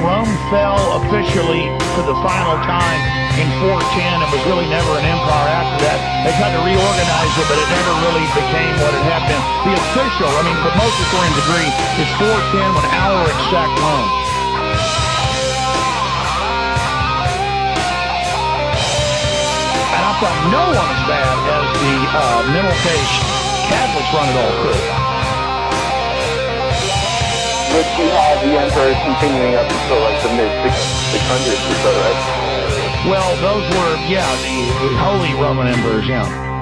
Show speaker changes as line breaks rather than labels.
Rome fell officially for the final time in 410 It was really never an empire after that. They tried to reorganize it, but it never really became what it had been. The official, I mean, but most historians agree, is 410 when Alaric sacked Rome. And I thought no one as bad as the uh, mental case Catholics run it all through.
Which you have the emperor continuing up until like the mid 600s or so, right?
Well, those were, yeah, the, the Holy Roman Emperors, yeah.